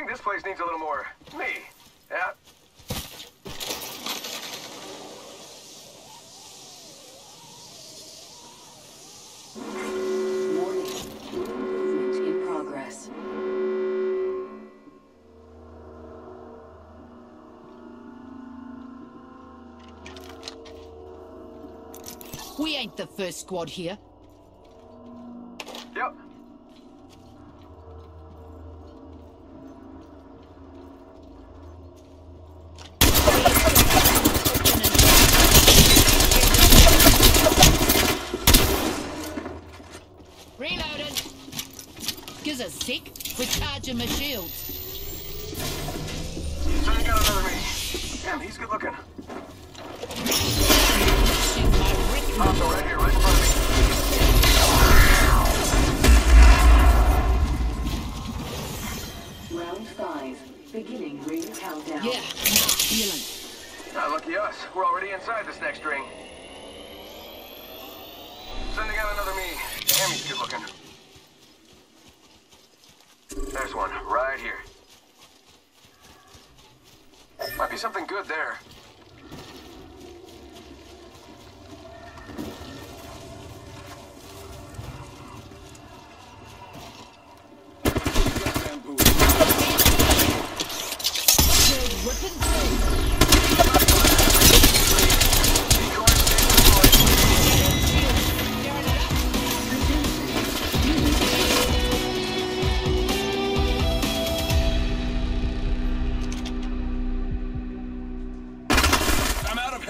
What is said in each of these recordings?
think this place needs a little more me. Yeah. Warning. Movement in progress. We ain't the first squad here. Yep. Reloading. Gives a sec. We're charging my shields. So you got another me. Damn, he's good looking. Shoot my wrist. Also right here, right in front of me. Round five. Beginning ring countdown. Yeah, nah, healing. Ah, lucky us. We're already inside this next ring. Good looking. There's one, right here. Might be something good there.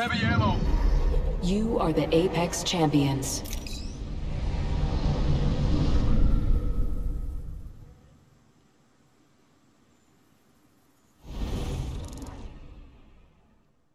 Heavy ammo. You are the Apex Champions.